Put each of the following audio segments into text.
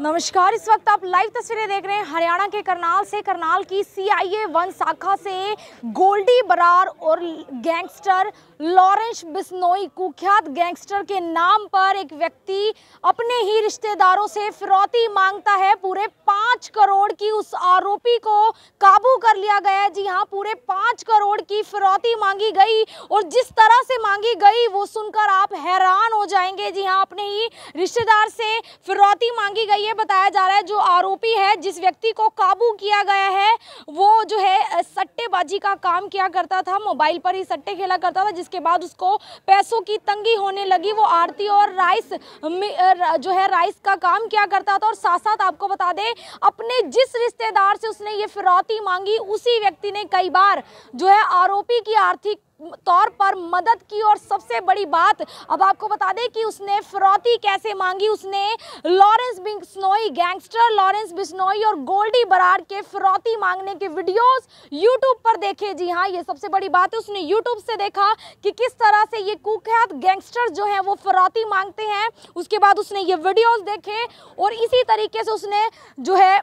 नमस्कार, इस वक्त आप लाइव तस्वीरें देख रहे हैं हरियाणा के करनाल से। करनाल की सीआईए वन शाखा से गोल्डी बरार और गैंगस्टर लॉरेंस बिश्नोई कुख्यात गैंगस्टर के नाम पर एक व्यक्ति अपने ही रिश्तेदारों से फिरौती माँगता है। पूरे पाँच करोड़ की उस आरोपी को काबू कर लिया गया है। जी हाँ पूरे पाँच करोड़ की फिरौती मांगी गई और जिस तरह से मांगी गई, वो सुनकर आप हैरान हो जाएँगे। जी हाँ अपने ही रिश्तेदार से फिरौती मांगी गई ये बताया जा रहा है, जो आरोपी है, जिस व्यक्ति को काबू किया गया है, वो जो है, सट्टेबाजी का काम किया करता था, मोबाइल पर ही सट्टे खेला करता था, जिसके बाद उसको पैसों की तंगी होने लगी। वो आरती और राइस जो है, राइस का काम किया करता था और साथ साथ आपको बता दें, अपने जिस रिश्तेदार से उसने ये फिरौती मांगी, उसी व्यक्ति ने कई बार जो है, आरोपी की आर्थिक तौर पर मदद की। और सबसे बड़ी बात, अब आपको बता दें कि उसने फिरौती कैसे मांगी। उसने Lawrence Bishnoi, gangster Lawrence Bishnoi और गोल्डी बरार के फिरौती मांगने के वीडियोस यूट्यूब पर देखे। जी हाँ ये सबसे बड़ी बात है। उसने यूट्यूब से देखा कि किस तरह से ये कुख्यात गैंगस्टर जो हैं वो फिरौती मांगते हैं। उसके बाद उसने ये वीडियोज़ देखे और इसी तरीके से उसने जो है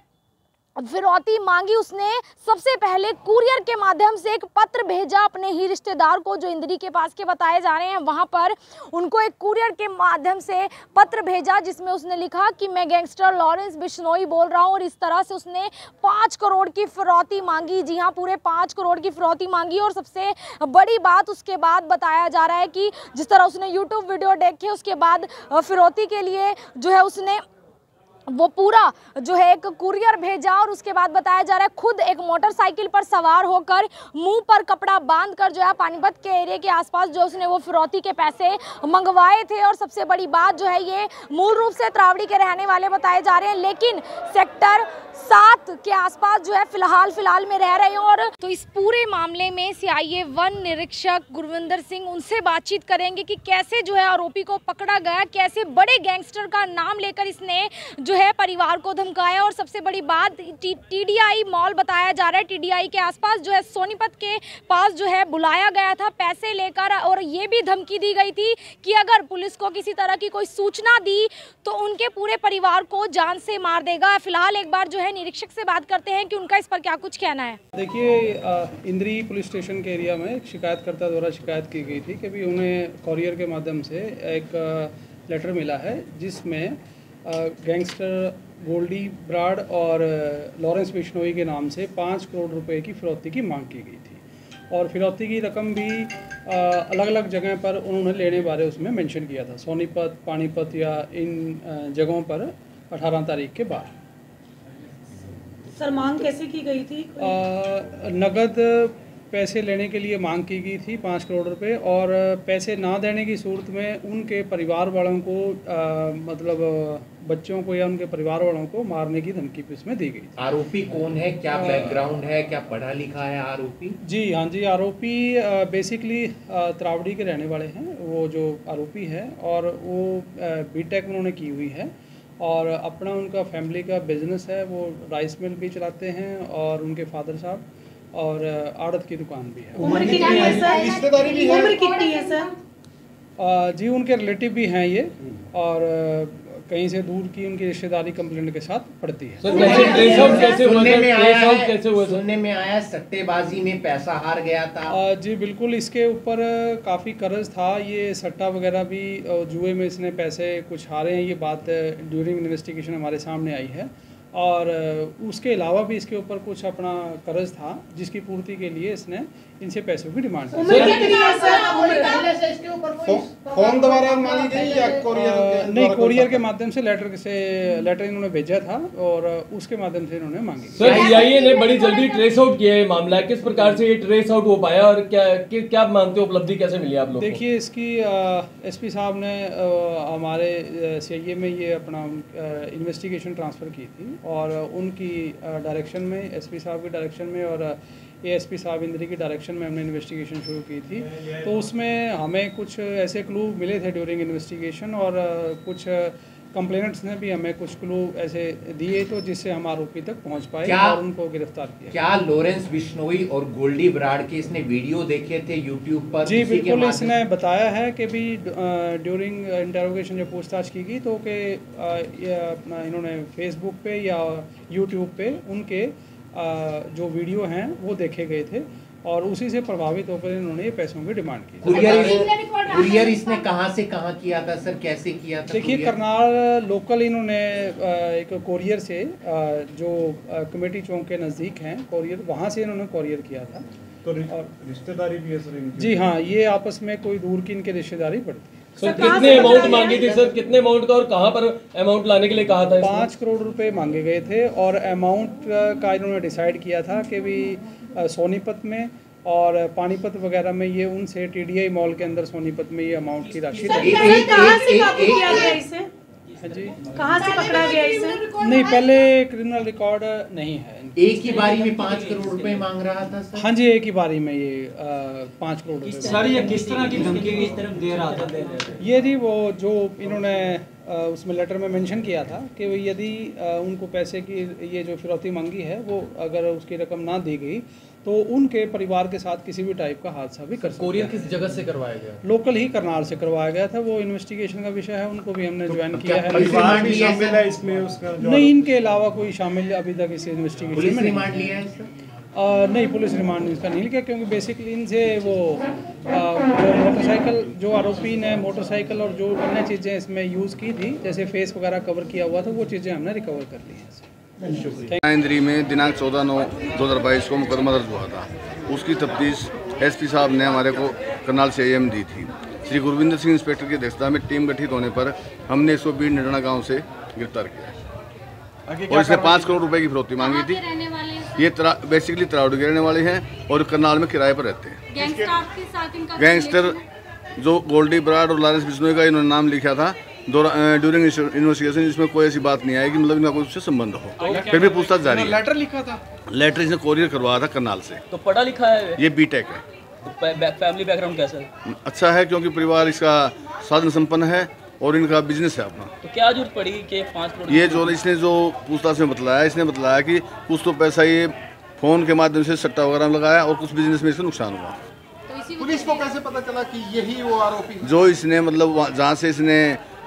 फिरौती मांगी उसने। सबसे पहले कुरियर के माध्यम से एक पत्र भेजा अपने ही रिश्तेदार को, जो इंद्री के पास के बताए जा रहे हैं। वहाँ पर उनको एक कुरियर के माध्यम से पत्र भेजा, जिसमें उसने लिखा कि मैं गैंगस्टर लॉरेंस बिश्नोई बोल रहा हूँ, और इस तरह से उसने पाँच करोड़ की फिरौती मांगी। जी हाँ पूरे पाँच करोड़ की फिरौती मांगी, और सबसे बड़ी बात उसके बाद बताया जा रहा है कि जिस तरह उसने यूट्यूब वीडियो देखे, उसके बाद फिरौती के लिए जो है उसने वो पूरा जो है एक कुरियर भेजा और उसके बाद बताया जा रहा है, खुद एक मोटरसाइकिल पर सवार होकर मुँह पर कपड़ा बाँध कर जो है पानीपत के एरिया के आसपास जो उसने वो फिरौती के पैसे मंगवाए थे। और सबसे बड़ी बात जो है ये मूल रूप से त्रावड़ी के रहने वाले बताए जा रहे हैं, लेकिन सेक्टर सात के आसपास जो है फ़िलहाल फ़िलहाल में रह रहे हैं। और तो इस पूरे मामले में सीआईए वन निरीक्षक गुरविंदर सिंह उनसे बातचीत करेंगे कि कैसे जो है आरोपी को पकड़ा गया, कैसे बड़े गैंगस्टर का नाम लेकर इसने जो है परिवार को धमकाया और सबसे बड़ी बात टीडीआई मॉल बताया जा रहा है, टीडीआई के आसपास जो है सोनीपत के पास जो है बुलाया गया था पैसे लेकर और ये भी धमकी दी गई थी कि अगर पुलिस को किसी तरह की कोई सूचना दी तो उनके पूरे परिवार को जान से मार देगा। फ़िलहाल एक बार जो है निरीक्षक से बात करते हैं कि उनका इस पर क्या कुछ कहना है। देखिए इंद्री पुलिस स्टेशन के एरिया में एक शिकायतकर्ता द्वारा शिकायत की गई थी कि भी उन्हें कॉरियर के माध्यम से एक लेटर मिला है जिसमें गैंगस्टर गोल्डी ब्राड और लॉरेंस बिश्नोई के नाम से पाँच करोड़ रुपए की फिरौती की मांग की गई थी। और फिरौती की रकम भी अलग अलग जगह पर उन्होंने लेने बारे उसमें मेंशन किया था। सोनीपत पानीपत या इन जगहों पर 18 तारीख के बाद। सर मांग कैसे की गई थी? आ, नगद पैसे लेने के लिए मांग की गई थी पाँच करोड़ रुपए और पैसे ना देने की सूरत में उनके परिवार वालों को आ, मतलब बच्चों को या उनके परिवार वालों को मारने की धमकी भी उसमें दी गई आरोपी कौन है? क्या बैकग्राउंड है? क्या पढ़ा लिखा है आरोपी? जी हाँ जी आरोपी बेसिकली त्रावड़ी के रहने वाले हैं। वो जो आरोपी है और वो बीटेक उन्होंने की हुई है और अपना उनका फैमिली का बिज़नेस है। वो राइस मिल भी चलाते हैं और उनके फादर साहब और आड़त की दुकान भी है। उम्र कितनी है सर? रिश्तेदारी भी है। उम्र कितनी है सर? जी उनके रिलेटिव भी हैं ये और कहीं से दूर की उनकी रिश्तेदारी कंप्लेंट के साथ पड़ती है। सुनने में आया कैसे हुआ सुनने में आया सट्टेबाजी में पैसा हार गया था। जी बिल्कुल इसके ऊपर काफ़ी कर्ज था। ये सट्टा वगैरह भी जुए में इसने पैसे कुछ हारे हैं ये बात ड्यूरिंग इन्वेस्टिगेशन हमारे सामने आई है। और उसके अलावा भी इसके ऊपर कुछ अपना कर्ज था, जिसकी पूर्ति के लिए इसने इनसे पैसों की डिमांड फ़ोन द्वारा मांगी गई या कोरियर नहीं कोरियर के माध्यम से लेटर से लेटर इन्होंने भेजा था और उसके माध्यम से इन्होंने मांगी। सर सीआईए ने बड़ी जल्दी ट्रेस आउट किया है मामला। किस प्रकार से ये ट्रेस आउट हो पाया और क्या क्या मानते हो उपलब्धि कैसे मिली आप लोग देखिए इसकी एसपी साहब ने हमारे सी में ये अपना इन्वेस्टिगेशन ट्रांसफ़र की थी और उनकी डायरेक्शन में एसपी साहब की डायरेक्शन में और एएसपी साहब इंद्री की डायरेक्शन में हमने इन्वेस्टिगेशन शुरू की थी। तो उसमें हमें कुछ ऐसे क्लू मिले थे ड्यूरिंग इन्वेस्टिगेशन और कुछ कंप्लेनेंट्स ने भी हमें कुछ क्लू ऐसे दिए तो जिससे हम आरोपी तक पहुँच पाए और उनको गिरफ़्तार किया। क्या लॉरेंस बिश्नोई और गोल्डी ब्राड के इसने वीडियो देखे थे यूट्यूब पर जी बिल्कुल इसने बताया है कि भी ड्यूरिंग इंटरोगेशन जब पूछताछ की गई तो कि अपना इन्होंने फेसबुक पे या यूट्यूब पे उनके जो वीडियो हैं वो देखे गए थे और उसी से प्रभावित होकर इन्होंने पैसों की डिमांड की। कुरियर कुरियर इसने कहाँ से कहाँ किया था सर? कैसे किया था देखिए करनाल लोकल इन्होंने एक कोरियर से जो कमेटी चौक के नज़दीक हैं कोरियर वहाँ से इन्होंने कोरियर किया था। तो और रिश्तेदारी भी है सर जी हाँ ये आपस में कोई दूर की इनके रिश्तेदारी पड़ती है। सर कितने अमाउंट मांगी थी सर? कितने अमाउंट का और कहाँ पर अमाउंट लाने के लिए कहा था पाँच करोड़ रुपए मांगे गए थे और अमाउंट का इन्होंने डिसाइड किया था कि भी सोनीपत में और पानीपत वगैरह में ये उनसे टीडीआई मॉल के अंदर सोनीपत में ये अमाउंट की राशि हाँ जी। कहाँ से पकड़ा गया इसे? नहीं पहले क्रिमिनल रिकॉर्ड नहीं है। एक ही बारी में पाँच करोड़ रुपए मांग रहा था सर? हाँ जी एक ही बारी में ये पाँच करोड़ रुपए सर ये किस तरह की धमकी किस तरफ़ दे रहा था? ये जी वो जो इन्होंने उसमें लेटर में मेंशन किया था कि यदि उनको पैसे की ये जो फिरौती मांगी है वो अगर उसकी रकम ना दी गई तो उनके परिवार के साथ किसी भी टाइप का हादसा भी कर सकते कोरियर किस जगह से करवाया गया? लोकल ही करनाल से करवाया गया था वो इन्वेस्टिगेशन का विषय है उनको भी हमने ज्वाइन किया है। परिवार भी शामिल है इसमें उसका नहीं इनके अलावा कोई शामिल अभी तक इस इन्वेस्टिगेशन में नहीं। रिमांड लिया है नहीं पुलिस रिमांड इसका नहीं लिया क्योंकि बेसिकली इनसे वो वो मोटरसाइकिल जो आरोपी ने मोटरसाइकिल और जो अन्य चीज़ें इसमें यूज़ की थी जैसे फेस वगैरह कवर किया हुआ था वो चीज़ें हमने रिकवर कर ली हैं इंद्री में दिनांक 14 नौ 2022 को मुकदमा दर्ज हुआ था। उसकी तफ्तीश एसपी साहब ने हमारे को करनाल से एम दी थी। श्री गुरविंदर सिंह इंस्पेक्टर की अध्यक्षता में टीम गठित होने पर हमने इसको बीड़ निडना गाँव से गिरफ़्तार किया। और इसने पाँच करोड़ रुपए की फिरौती मांगी थी। रहने वाले ये तरा, बेसिकली तरावड़ी के रहने वाले हैं और करनाल में किराए पर रहते हैं। गैंगस्टर जो गोल्डी ब्राड और लारेंस बिश्नोई का इन्होंने नाम लिखा था ड्यूरिंग इन्वेस्टिगेशन जिसमें कोई ऐसी बात नहीं आई कि मतलब इनका कोई उससे संबंध हो। फिर भी पूछताछ जारी है। लेटर लिखा था? लेटर इसने कोरियर करवाया था करनाल से। तो पढ़ा लिखा है? ये बीटेक है। फैमिली बैकग्राउंड कैसा है? अच्छा है क्योंकि परिवार इसका साधन संपन्न है और इनका बिज़नेस है अपना। तो क्या ज़रूरत पड़ी कि पाँच करोड़ ये जो इसने जो पूछताछ में बतलाया इसने बतलाया कि कुछ तो पैसा ये फ़ोन के माध्यम से सट्टा वगैरह लगाया और कुछ बिज़नेस में इसका नुकसान हुआ। पुलिस को कैसे पता चला कि यही वो आरोपी जो इसने मतलब जहाँ से इसने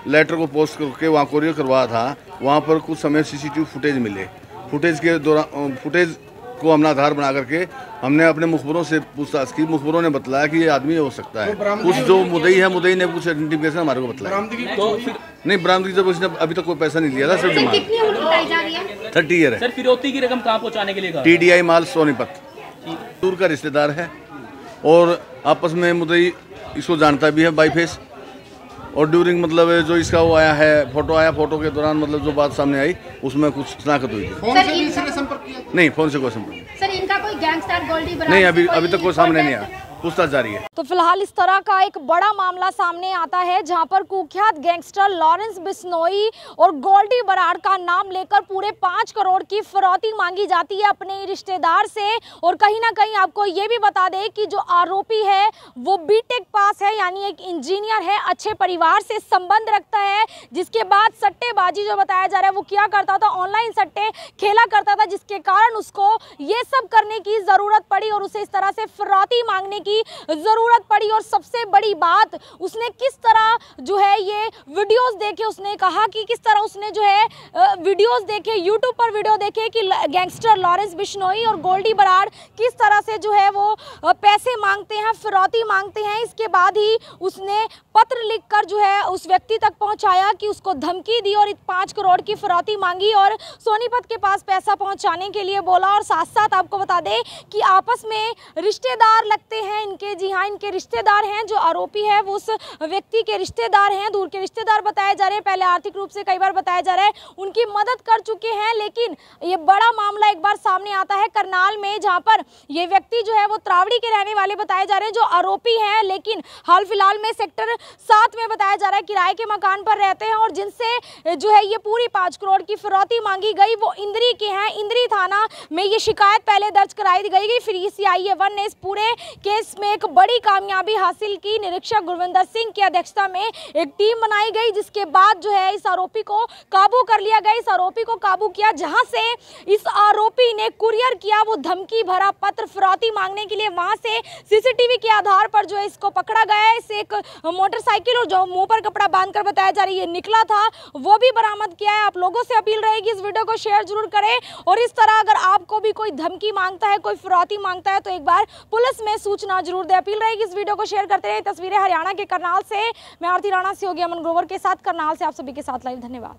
लेटर को पोस्ट करके वहाँ कोरियर करवाया था वहाँ पर कुछ समय सीसीटीवी फुटेज मिले। फुटेज के दौरान फुटेज को हमने आधार बना करके हमने अपने मुखबरों से पूछताछ की। मुखबरों ने बताया कि ये आदमी हो सकता है। कुछ जो मुदई है मुदई ने कुछ आइडेंटिफिकेशन हमारे को बतलाया। तो नहीं बरामदगी जब उसने अभी तक कोई पैसा नहीं लिया था सिर्फ़ डिमांड। कितनी उम्र बताई जा रही है? थर्टी ईयर है। सर फिरौती की रकम कहाँ पहुँचाने के लिए T D I mall Sonipat. दूर का रिश्तेदार है। और आपस में मुझे इसको जानता भी है बाई फेस और ड्यूरिंग मतलब जो इसका वो आया है फ़ोटो आया फ़ोटो के दौरान मतलब जो बात सामने आई उसमें कुछ शनाखत हुई थी। फ़ोन से भी इसने संपर्क किया? नहीं फ़ोन से कोई संपर्क नहीं। सर इनका कोई गैंगस्टर गोल्डी नहीं अभी अभी तक कोई सामने नहीं आया। पूछताछ जारी है। तो फ़िलहाल इस तरह का एक बड़ा मामला सामने आता है, जहाँ पर कुख्यात गैंगस्टर लॉरेंस बिश्नोई और गोल्डी बराड़ का नाम लेकर पूरे पाँच करोड़ की फिरौती मांगी जाती है अपने रिश्तेदार से। और कहीं ना कहीं आपको ये भी बता दें कि जो आरोपी है, वो बीटेक पास है, यानी एक इंजीनियर है, अच्छे परिवार से संबंध रखता है, जिसके बाद सट्टेबाजी जो बताया जा रहा है, वो किया करता था, ऑनलाइन सट्टे खेला करता था, जिसके कारण उसको ये सब करने की ज़रूरत पड़ी और उसे इस तरह से फिरौती मांगने की ज़रूरत पड़ी। और सबसे बड़ी बात, उसने किस तरह जो है ये वीडियोस देखे, उसने कहा कि किस तरह उसने जो है वीडियोस देखे यूट्यूब पर वीडियो देखे कि गैंगस्टर लॉरेंस बिश्नोई और गोल्डी बराड़ किस तरह से जो है वो पैसे मांगते हैं, फिरौती मांगते हैं। इसके बाद ही उसने पत्र लिखकर जो है उस व्यक्ति तक पहुँचाया कि उसको धमकी दी और पाँच करोड़ की फिरौती मांगी और सोनीपत के पास पैसा पहुँचाने के लिए बोला। और साथ साथ आपको बता दें कि आपस में रिश्तेदार लगते हैं। इनके, जी हाँ इनके रिश्तेदार हैं, जो आरोपी है, वो उस व्यक्ति के रिश्तेदार हैं, दूर के रिश्तेदार बताए जा रहे हैं, पहले आर्थिक रूप से कई बार बताया जा रहा है, उनकी मदद कर चुके हैं, लेकिन ये बड़ा मामला एक बार सामने आता है करनाल में, जहाँ पर ये व्यक्ति जो है, वो त्रावड़ी के रहने वाले बताए जा रहे हैं, जो आरोपी हैं, लेकिन हाल फ़िलहाल में सेक्टर सात में बताया जा रहा है, किराए के मकान पर रहते हैं, और जिनसे जो है, ये पूरी पाँच करोड़ की फिरौती मांगी गई, वो इंद्री के हैं, इंद्री थाना में ये शिकायत पहले दर्ज कराई गई, फिर सी आई वन ने इस पूरे केस इसमें एक बड़ी कामयाबी हासिल की। निरीक्षक गुरविंदर सिंह की अध्यक्षता में एक टीम बनाई गई, जिसके बाद जो है इस आरोपी को काबू कर लिया गया। इस आरोपी को काबू किया जहाँ से इस आरोपी ने कुरियर किया, वो धमकी भरा पत्र फिरौती मांगने के लिए वहाँ से सीसीटीवी के आधार पर जो है इसको पकड़ा गया। इसे एक मोटरसाइकिल और जो मुँह पर कपड़ा बांधकर बताया जा रही है निकला था, वो भी बरामद किया है। आप लोगों से अपील रहेगी, इस वीडियो को शेयर ज़रूर करें। और इस तरह अगर आपको भी कोई धमकी माँगता है, कोई फिरौती माँगता है तो एक बार पुलिस में सूचना ज़रूर दे अपील रहेगी इस वीडियो को शेयर करते रहे तस्वीरें हरियाणा के करनाल से। मैं आरती राणा, से होगी अमन ग्रोवर के साथ। करनाल से आप सभी के साथ लाइव धन्यवाद।